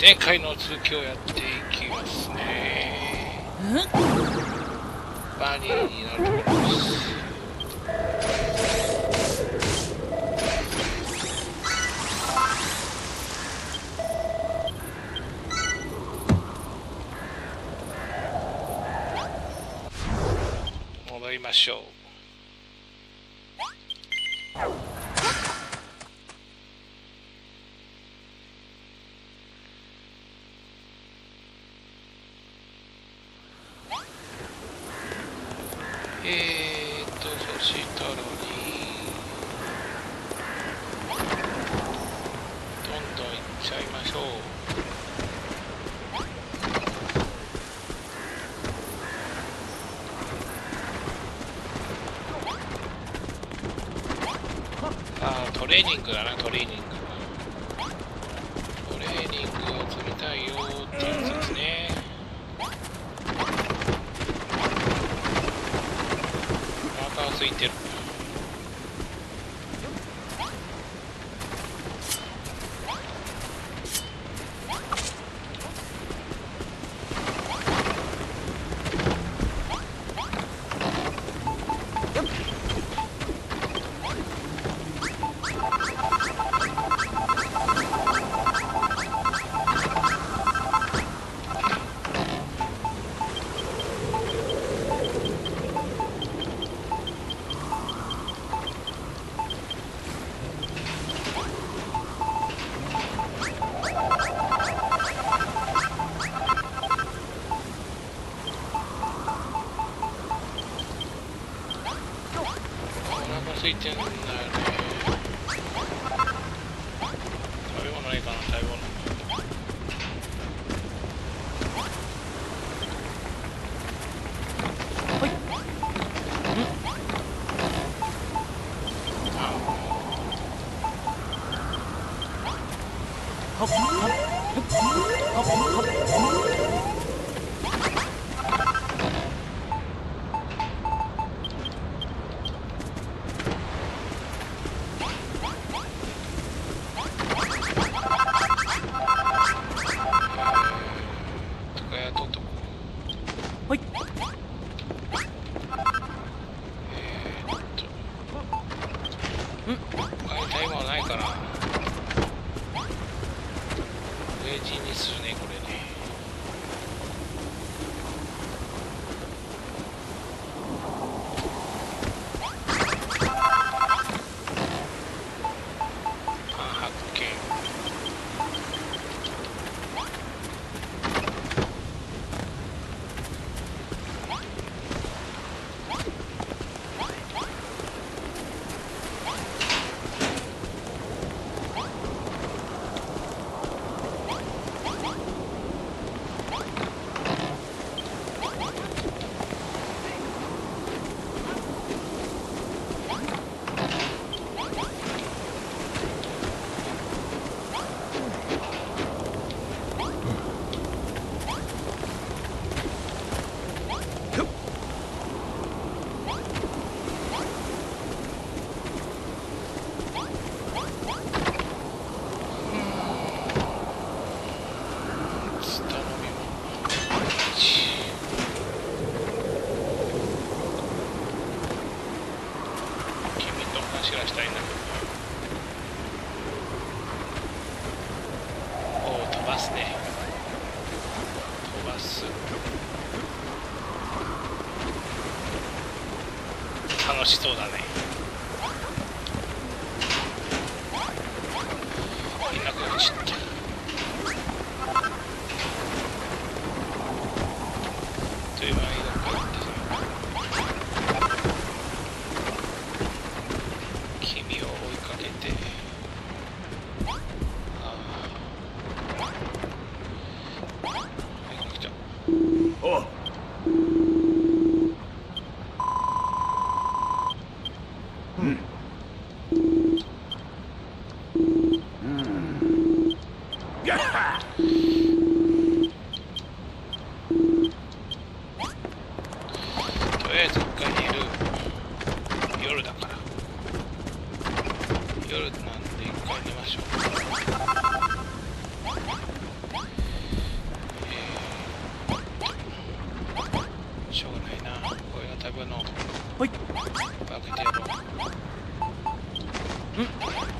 前回の続きをやっていきますね。バニーになるとす。戻りましょう。しそうだね。夜なんで一回寝ましょう、えー、しょうがないなこういう食べのはい。バケテやろううん。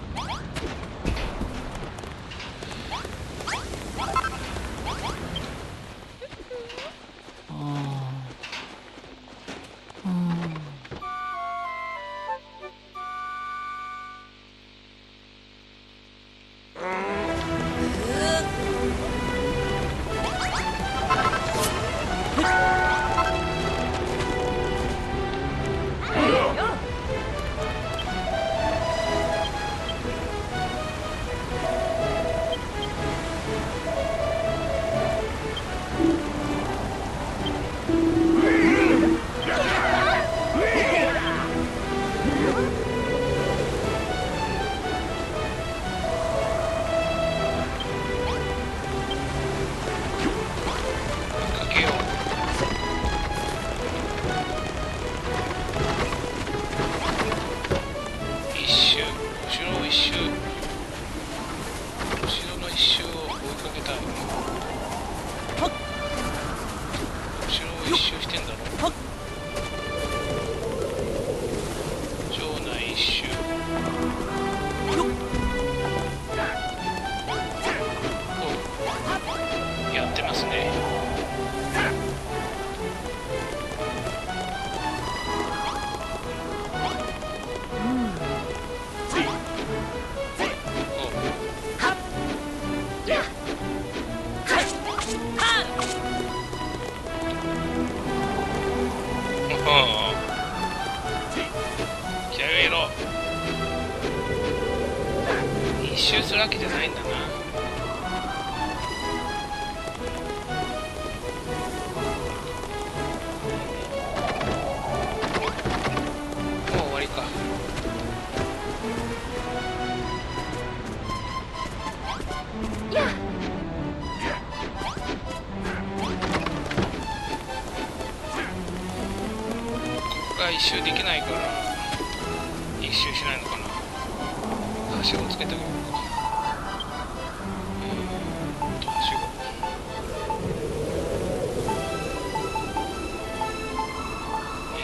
足をつけておきます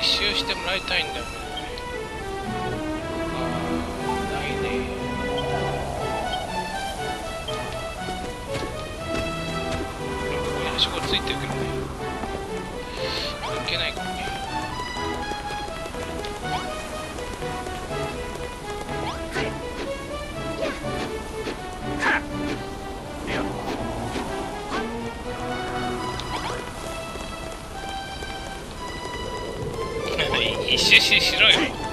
一周してもらい。たい。んだよねつい。てくるね行行行，行。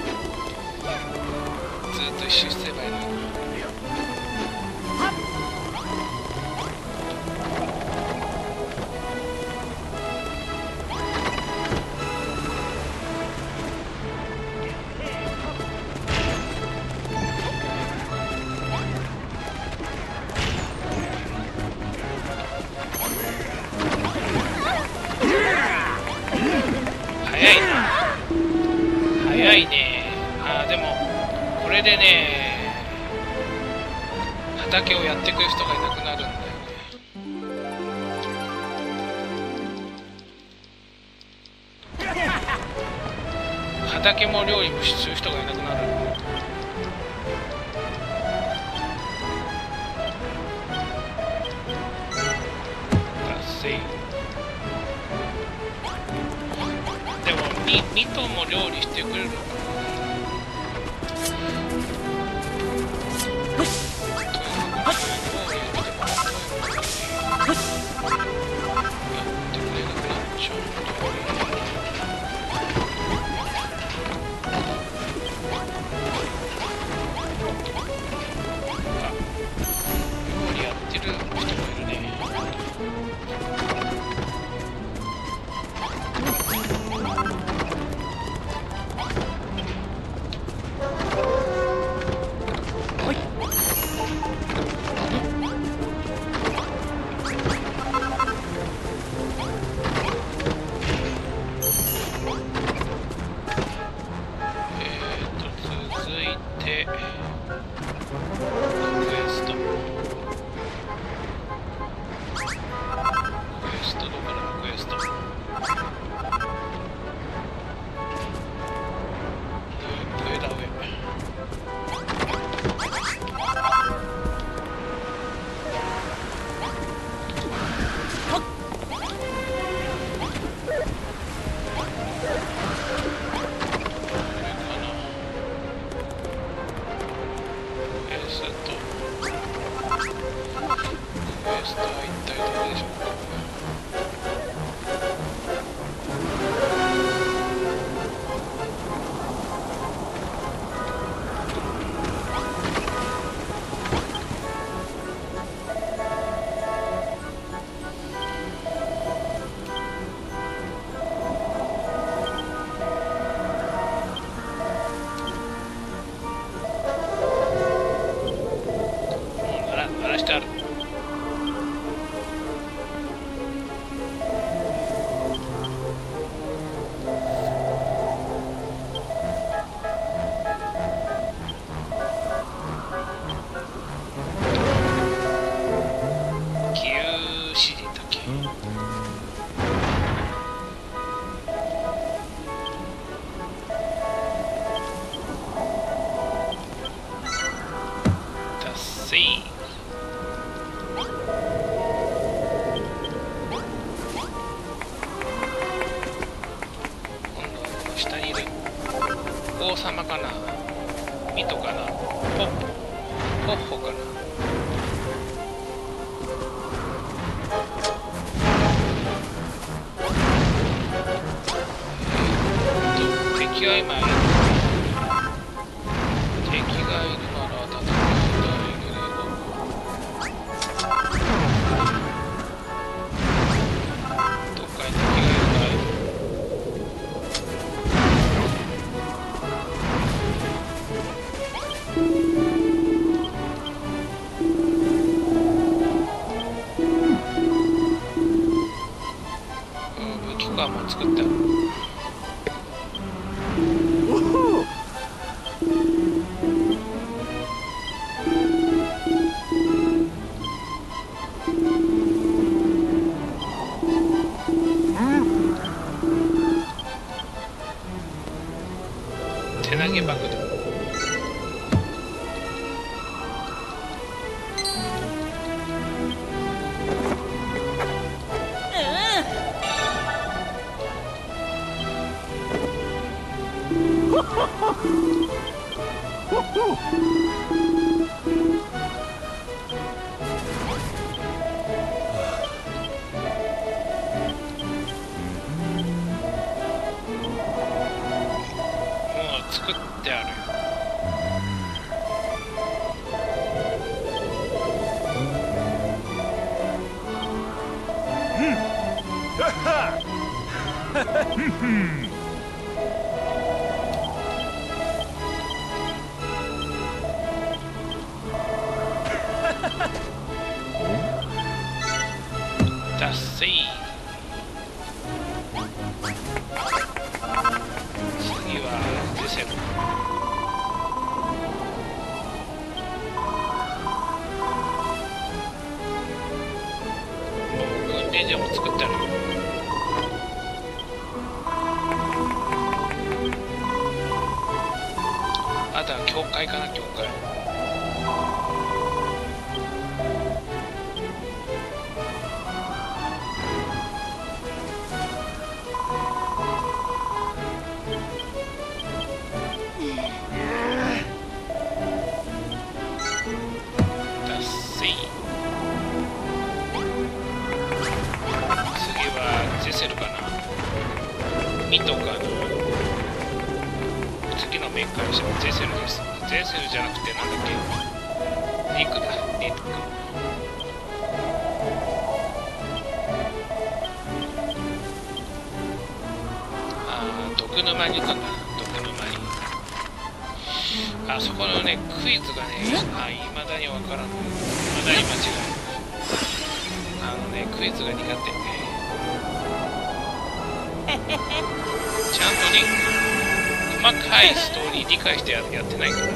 返してやってないから。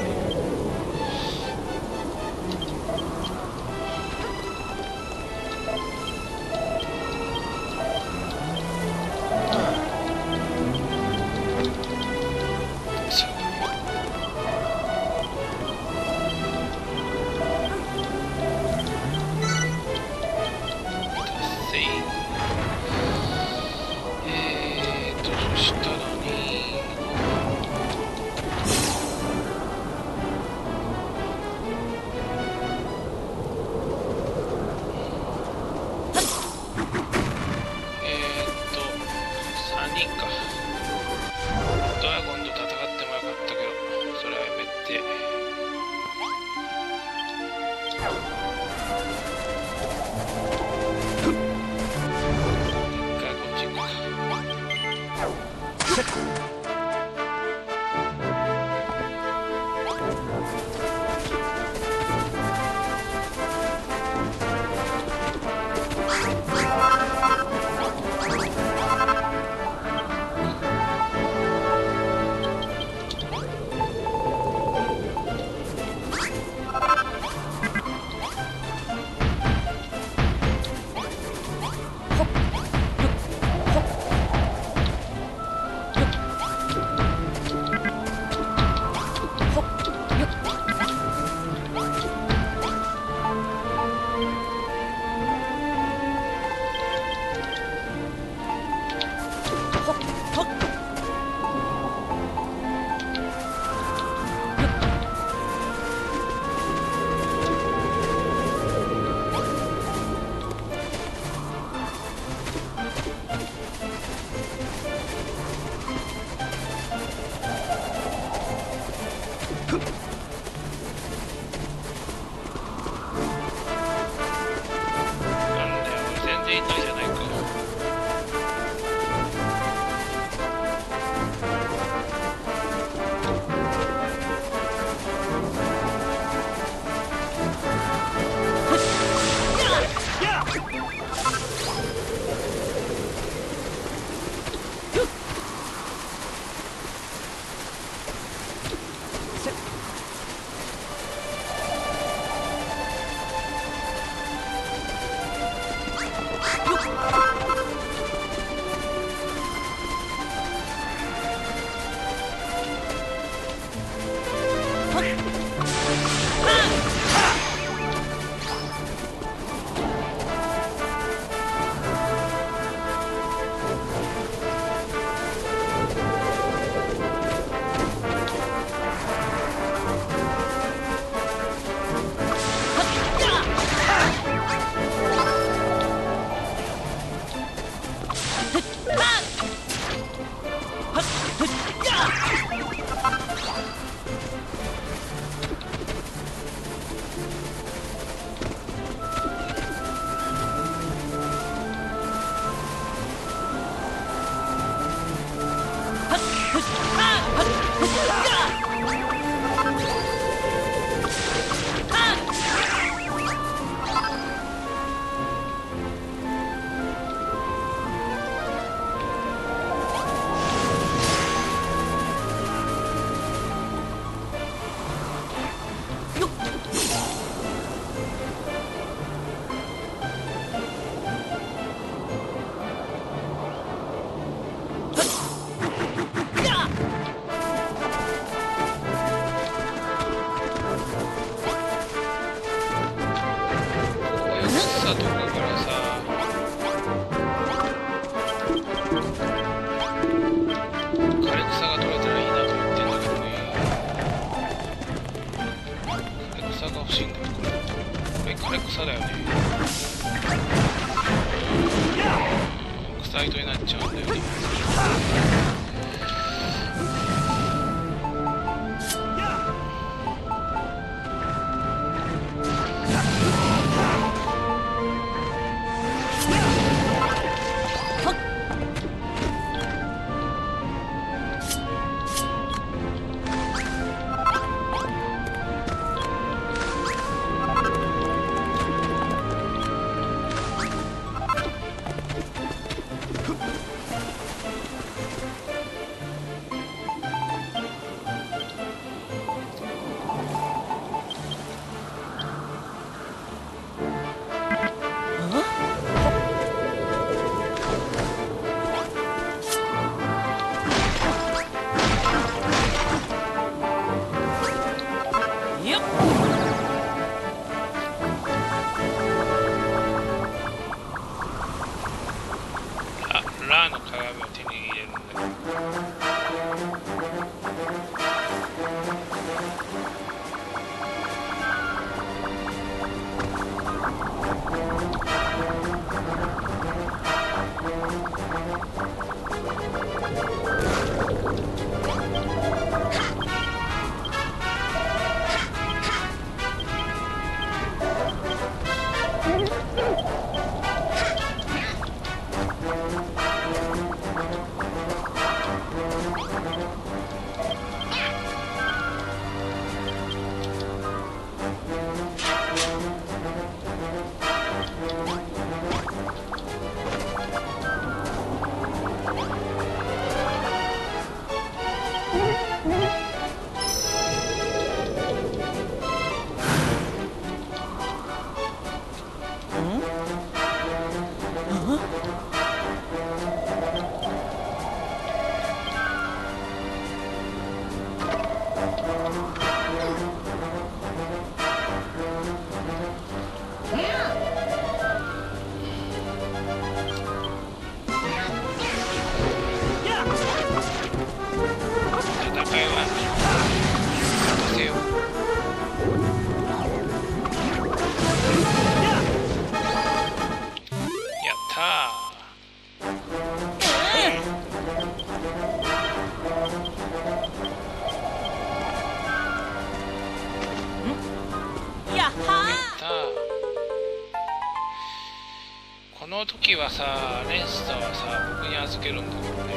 機はさレンスターはさ僕に預けるんだけどね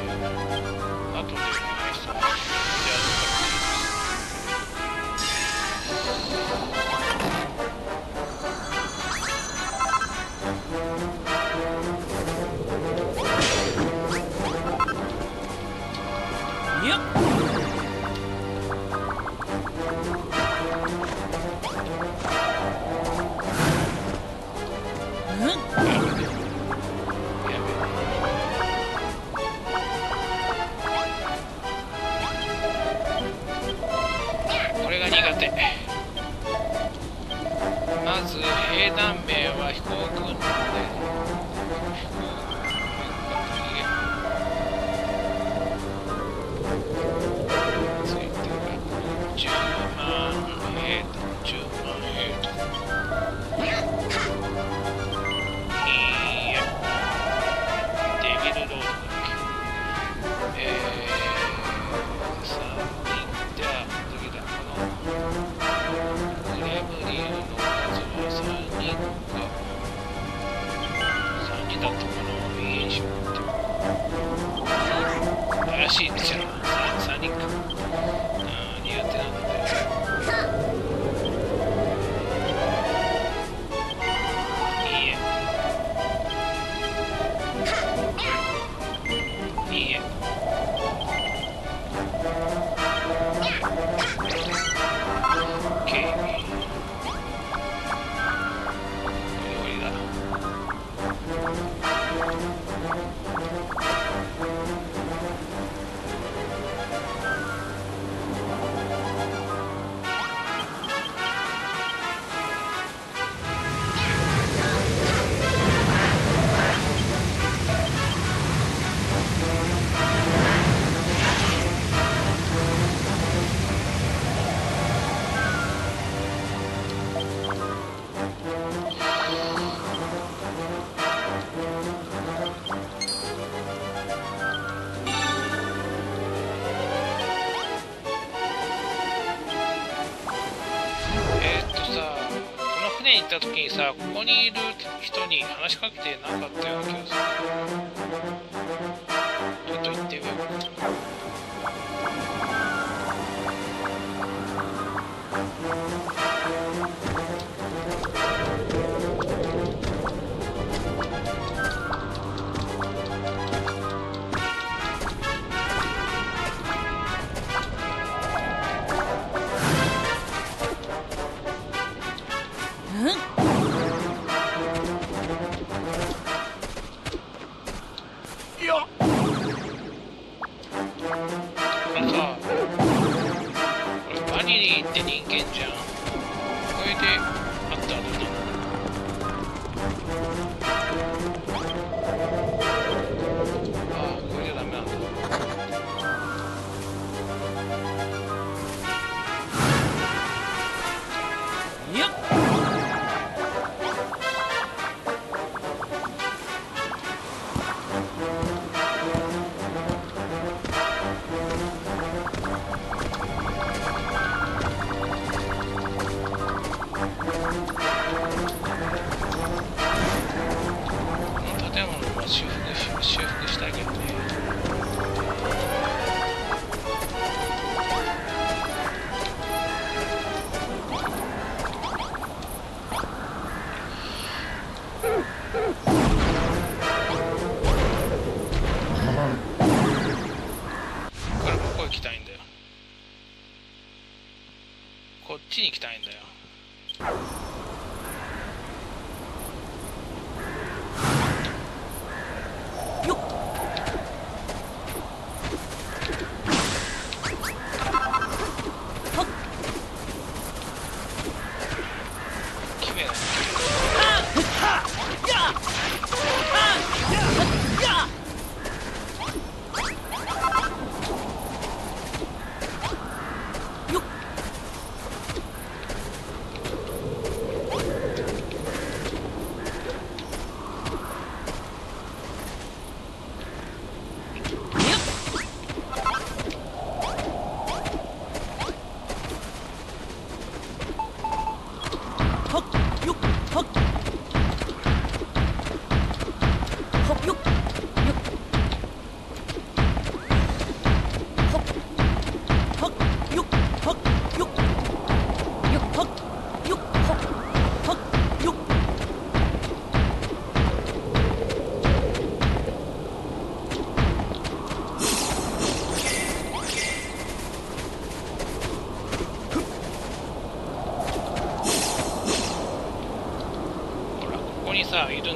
後でお願もらいいですこにいる人に話しかけてなかった菜一顿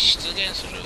出現する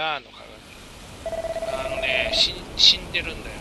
のあのね死んでるんだよ。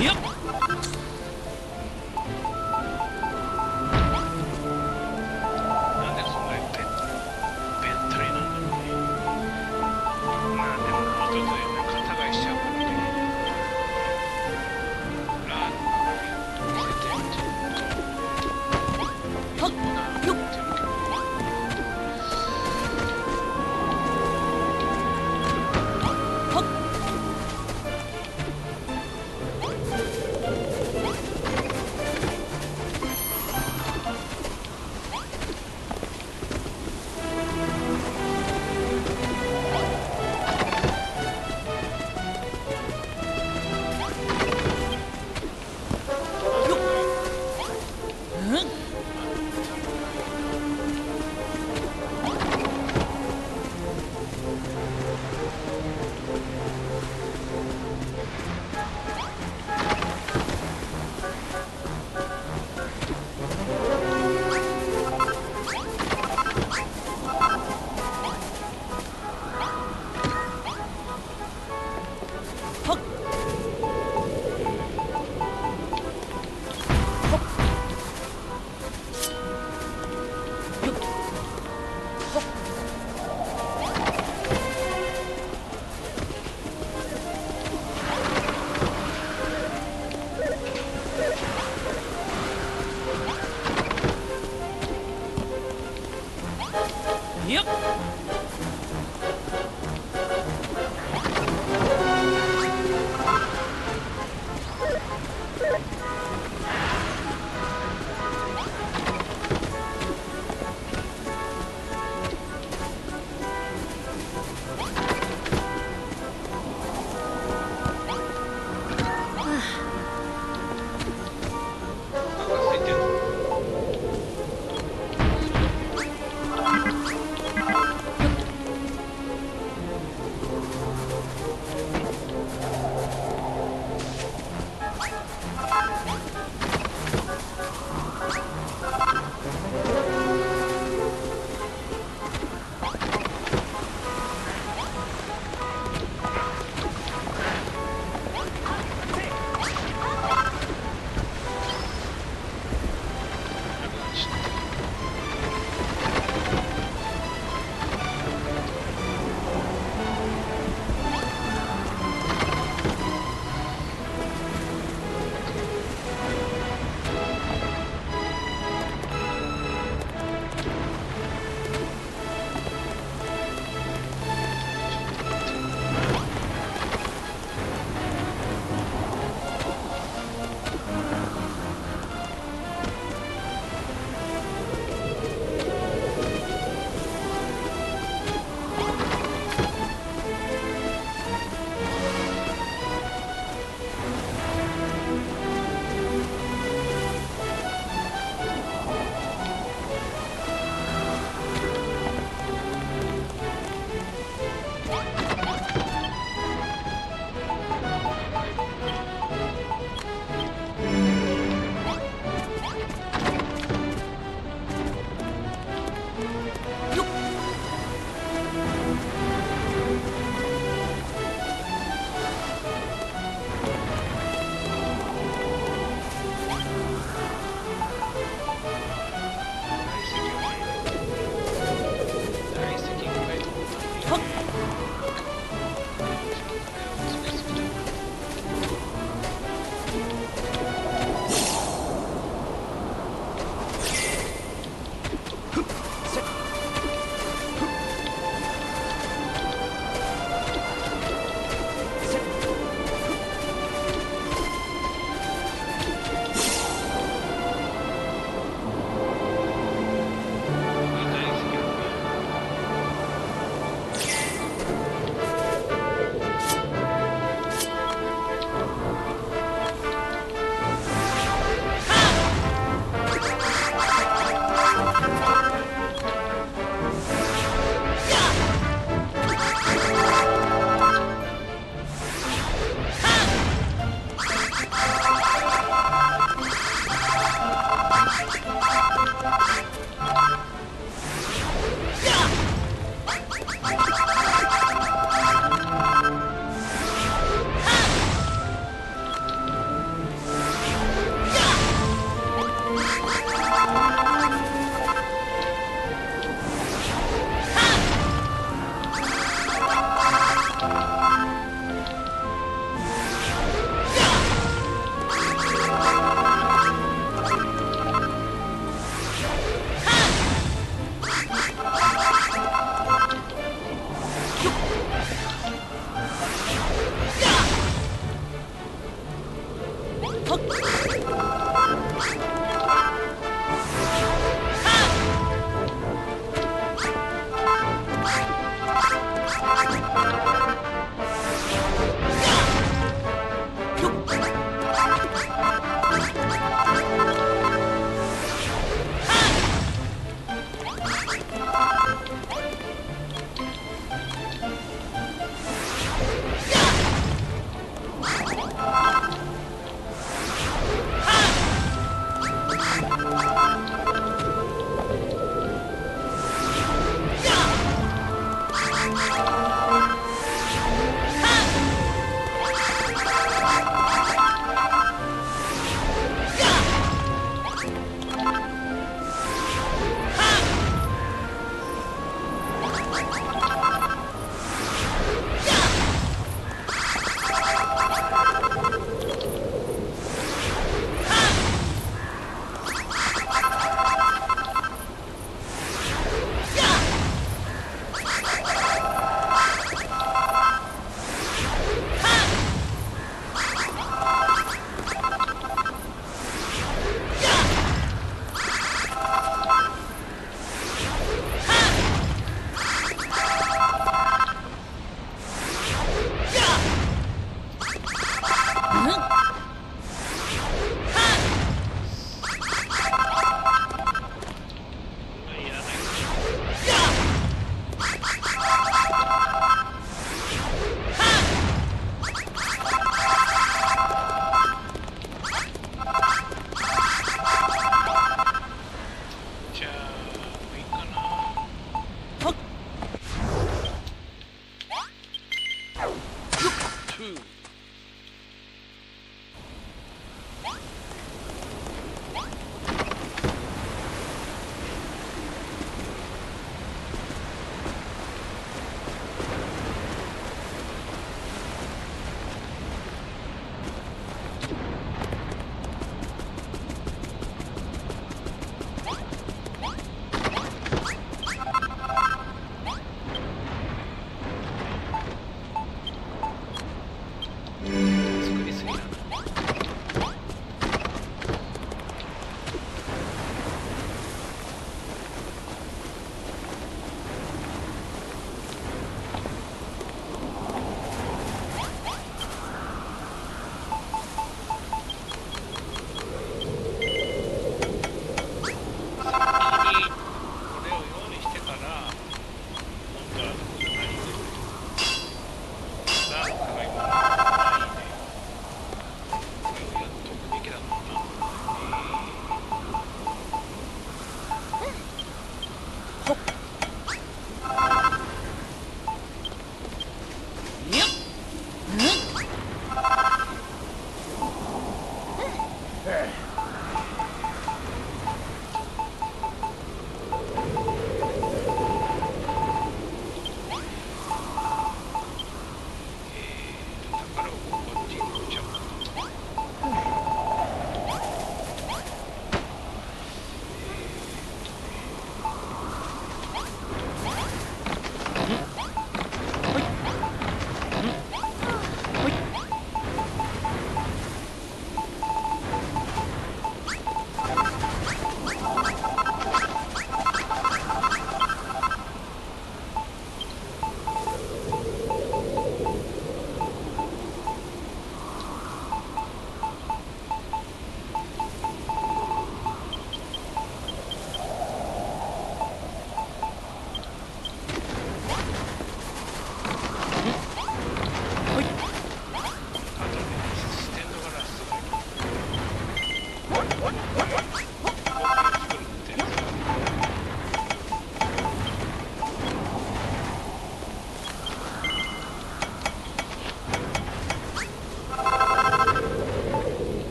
Yep.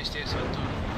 あ反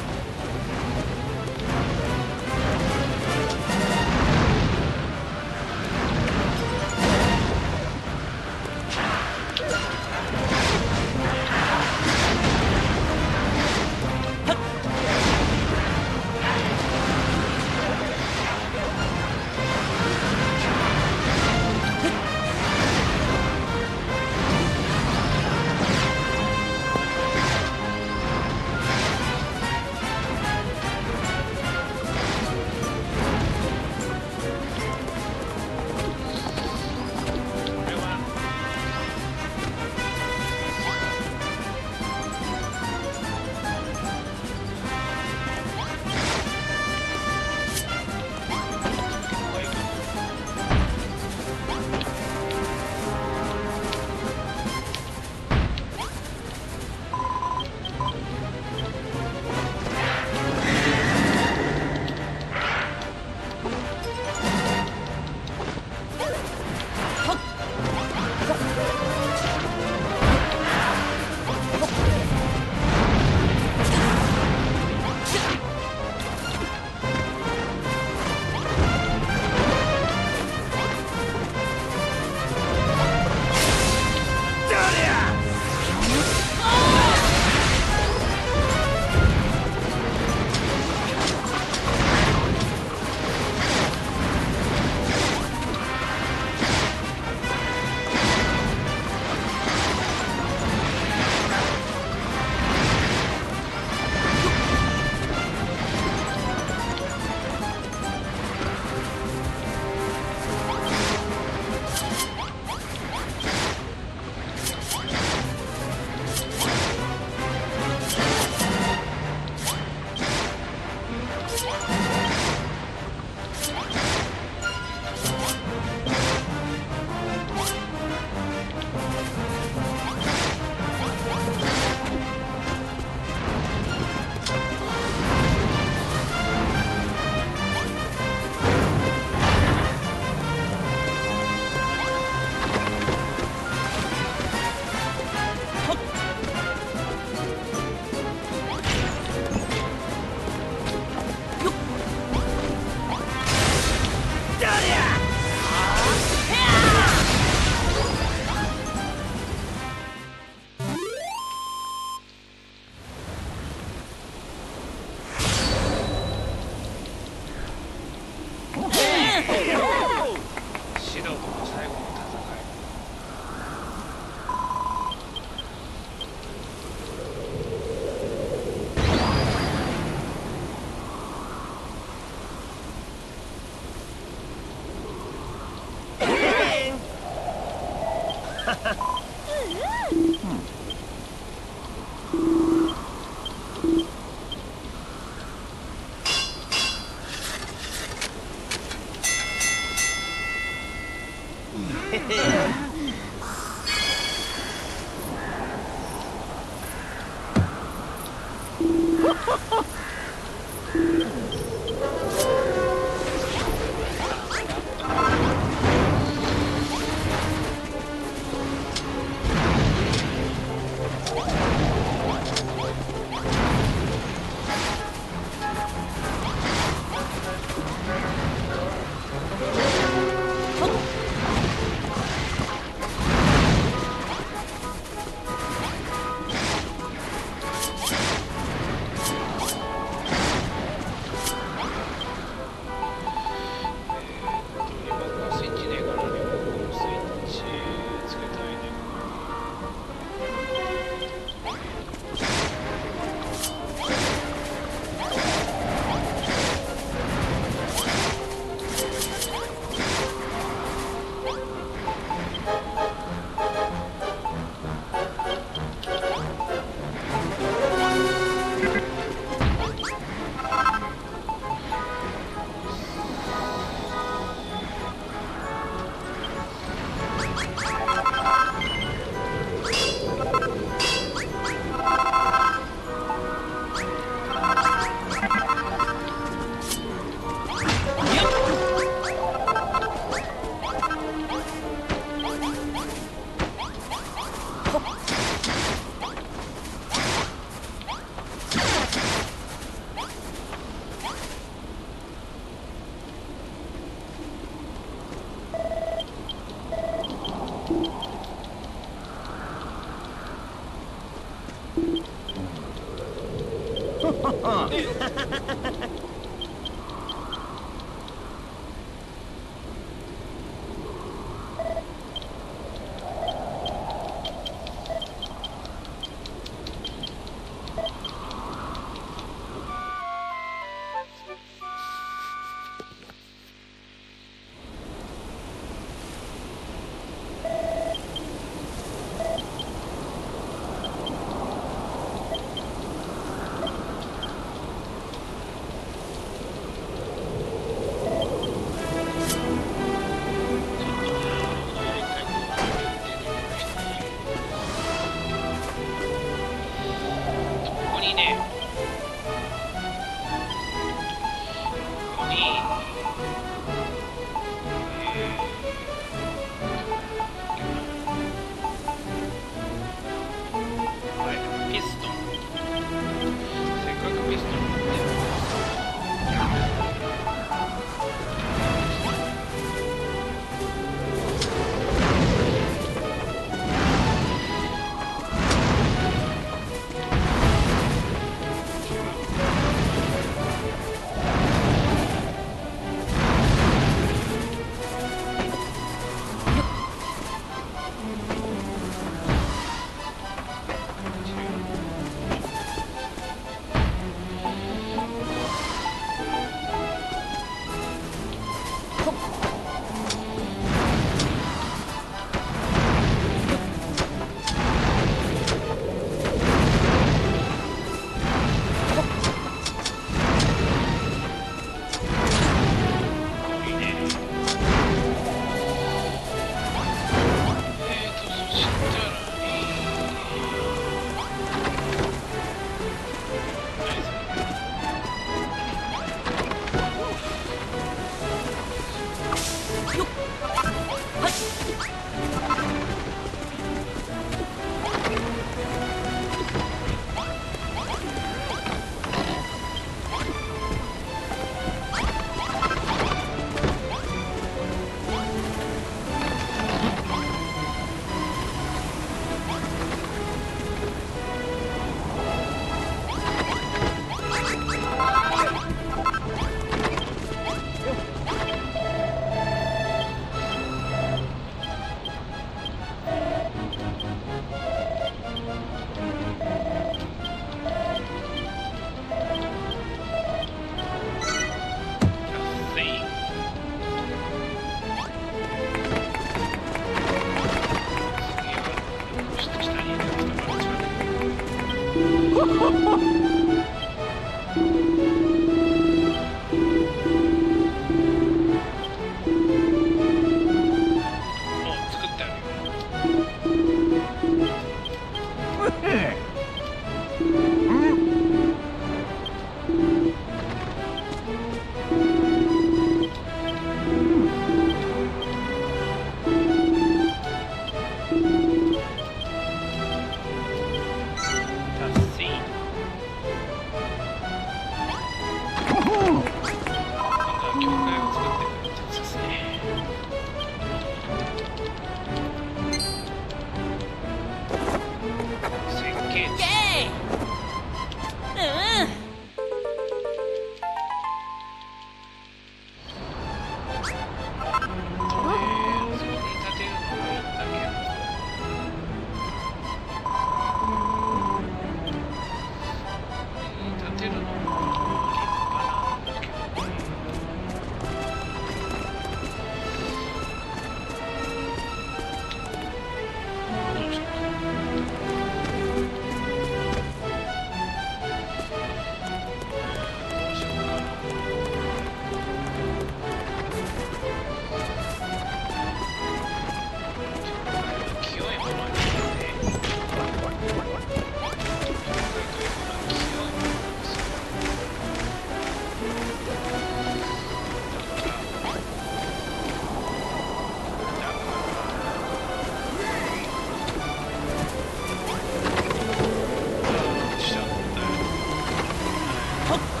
は